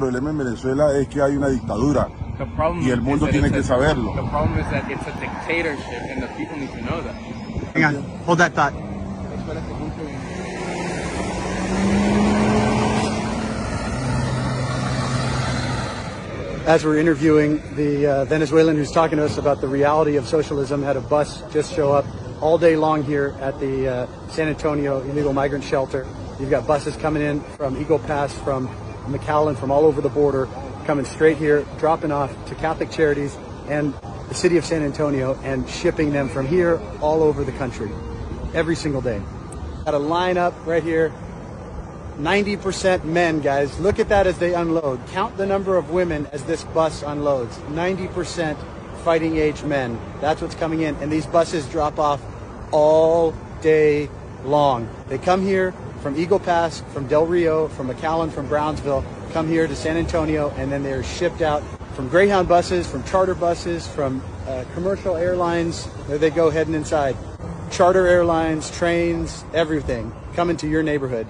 problema en Venezuela es que hay una dictadura The problem y el mundo is that tiene it's que a- saberlo. The problem is that it's a dictatorship and the people need to know that. Hang on, hold that thought. As we're interviewing the uh, Venezuelan who's talking to us about the reality of socialism, had a bus just show up all day long here at the uh, San Antonio illegal migrant shelter. You've got buses coming in from Eagle Pass, from McAllen, from all over the border, coming straight here, dropping off to Catholic Charities and the city of San Antonio and shipping them from here all over the country every single day. Got a line up right here. 90% men, guys. Look at that as they unload. Count the number of women as this bus unloads. 90% fighting age men. That's what's coming in. And these buses drop off all day long. They come here from Eagle Pass, from Del Rio, from McAllen, from Brownsville, come here to San Antonio, and then they're shipped out from Greyhound buses, from charter buses, from uh, commercial airlines. There they go heading inside. Charter airlines, trains, everything coming to your neighborhood.